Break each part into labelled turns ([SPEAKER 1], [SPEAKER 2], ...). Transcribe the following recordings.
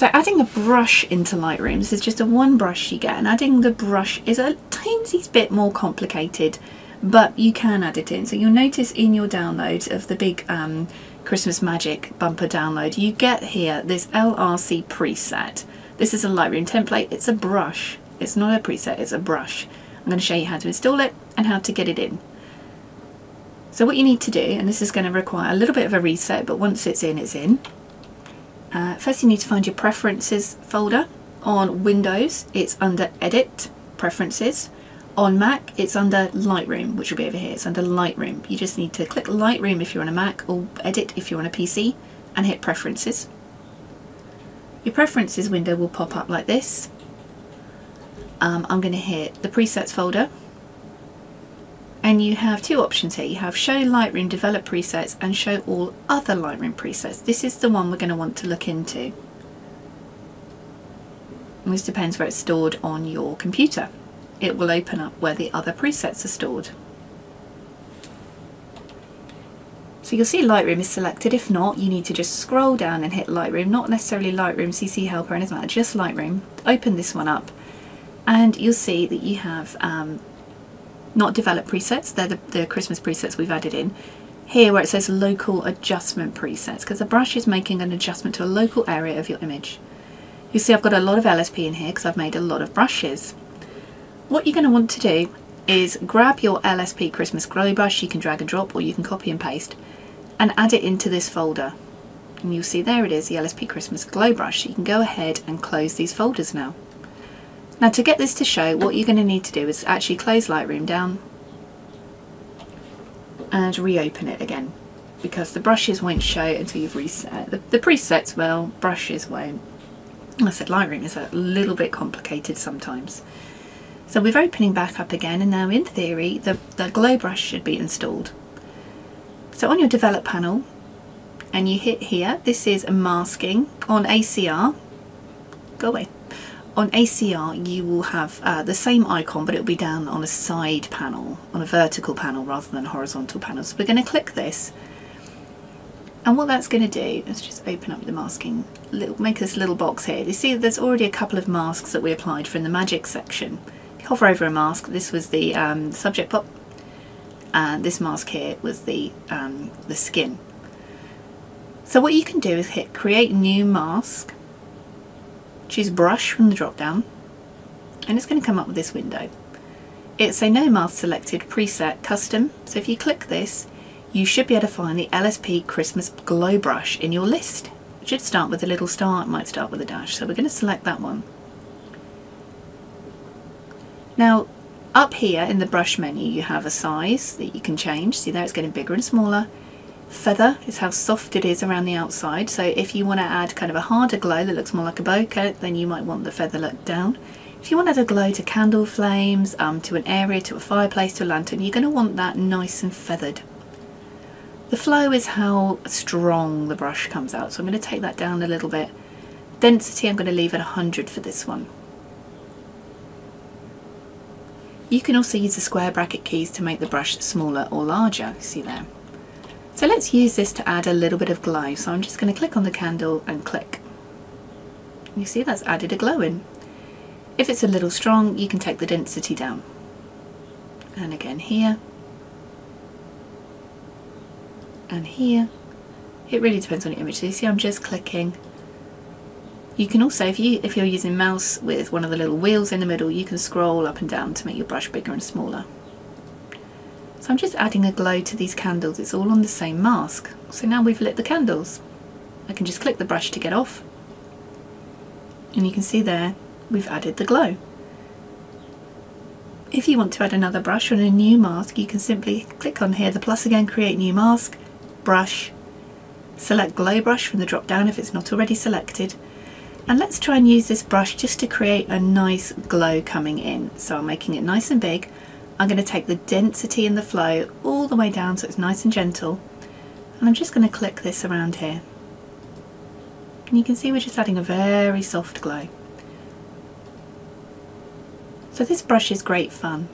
[SPEAKER 1] So adding a brush into Lightroom, this is just a one brush you get, and adding the brush is a tiny bit more complicated, but you can add it in. So you'll notice in your downloads of the big um, Christmas Magic bumper download, you get here this LRC preset. This is a Lightroom template, it's a brush. It's not a preset, it's a brush. I'm going to show you how to install it and how to get it in. So what you need to do, and this is going to require a little bit of a reset, but once it's in, it's in. Uh, first you need to find your preferences folder. On Windows, it's under Edit, Preferences. On Mac, it's under Lightroom, which will be over here. It's under Lightroom. You just need to click Lightroom if you're on a Mac or Edit if you're on a PC and hit Preferences. Your Preferences window will pop up like this. Um, I'm going to hit the Presets folder and you have two options here. You have Show Lightroom Develop Presets and Show All Other Lightroom Presets. This is the one we're going to want to look into. And this depends where it's stored on your computer. It will open up where the other presets are stored. So you'll see Lightroom is selected. If not, you need to just scroll down and hit Lightroom, not necessarily Lightroom CC Helper anything like that, just Lightroom. Open this one up and you'll see that you have um, not developed presets, they're the, the Christmas presets we've added in. Here where it says local adjustment presets, because the brush is making an adjustment to a local area of your image. You see I've got a lot of LSP in here because I've made a lot of brushes. What you're going to want to do is grab your LSP Christmas Glow brush, you can drag and drop or you can copy and paste, and add it into this folder. And you'll see there it is, the LSP Christmas Glow brush. You can go ahead and close these folders now. Now to get this to show, what you're going to need to do is actually close Lightroom down and reopen it again because the brushes won't show until you've reset. The, the presets will, brushes won't. I said Lightroom is a little bit complicated sometimes. So we're opening back up again and now in theory the, the glow brush should be installed. So on your develop panel and you hit here, this is masking on ACR, go away, on ACR you will have uh, the same icon but it'll be down on a side panel, on a vertical panel rather than horizontal panel. So we're going to click this and what that's going to do, let's just open up the masking, make this little box here. You see there's already a couple of masks that we applied from the magic section. Hover over a mask, this was the um, subject pop and this mask here was the, um, the skin. So what you can do is hit create new mask choose brush from the drop down and it's going to come up with this window. It's a no mask selected preset custom so if you click this you should be able to find the LSP Christmas glow brush in your list. It should start with a little star, it might start with a dash so we're going to select that one. Now up here in the brush menu you have a size that you can change, see there it's getting bigger and smaller feather is how soft it is around the outside so if you want to add kind of a harder glow that looks more like a bokeh then you might want the feather look down. If you want to add a glow to candle flames um, to an area to a fireplace to a lantern you're going to want that nice and feathered. The flow is how strong the brush comes out so I'm going to take that down a little bit. Density I'm going to leave at 100 for this one. You can also use the square bracket keys to make the brush smaller or larger see there so let's use this to add a little bit of glow. So I'm just going to click on the candle and click. You see that's added a glow in. If it's a little strong, you can take the density down. And again here. And here. It really depends on your image. So you see I'm just clicking. You can also, if, you, if you're using mouse with one of the little wheels in the middle, you can scroll up and down to make your brush bigger and smaller. I'm just adding a glow to these candles. It's all on the same mask. So now we've lit the candles. I can just click the brush to get off. And you can see there, we've added the glow. If you want to add another brush on a new mask, you can simply click on here, the plus again, create new mask, brush, select glow brush from the drop down if it's not already selected. And let's try and use this brush just to create a nice glow coming in. So I'm making it nice and big. I'm going to take the density and the flow all the way down so it's nice and gentle and I'm just going to click this around here and you can see we're just adding a very soft glow. So this brush is great fun.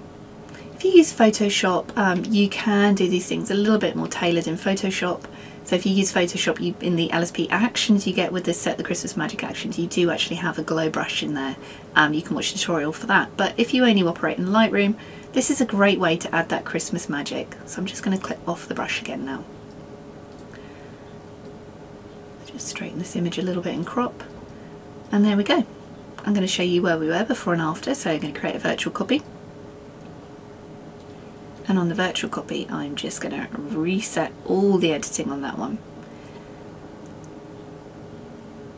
[SPEAKER 1] If you use Photoshop um, you can do these things a little bit more tailored in Photoshop So if you use Photoshop you, in the LSP actions you get with this set the Christmas Magic actions, you do actually have a glow brush in there. Um, you can watch the tutorial for that. But if you only operate in Lightroom, this is a great way to add that Christmas magic. So I'm just going to clip off the brush again now. Just straighten this image a little bit and crop. And there we go. I'm going to show you where we were before and after. So I'm going to create a virtual copy and on the virtual copy I'm just going to reset all the editing on that one.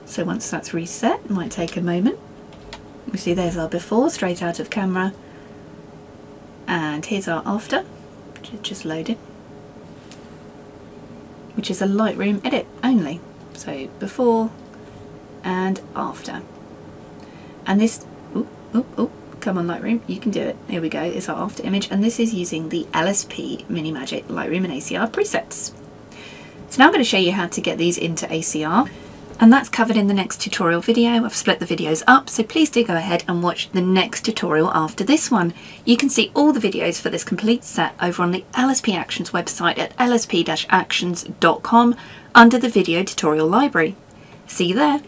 [SPEAKER 1] So once that's reset, it might take a moment. We see there's our before straight out of camera and here's our after, which is just loaded, which is a Lightroom edit only. So before and after. And this, oh, oh, oh, come on Lightroom, you can do it. Here we go, it's our after image and this is using the LSP Mini Magic Lightroom and ACR presets. So now I'm going to show you how to get these into ACR and that's covered in the next tutorial video. I've split the videos up so please do go ahead and watch the next tutorial after this one. You can see all the videos for this complete set over on the LSP Actions website at lsp-actions.com under the video tutorial library. See you there!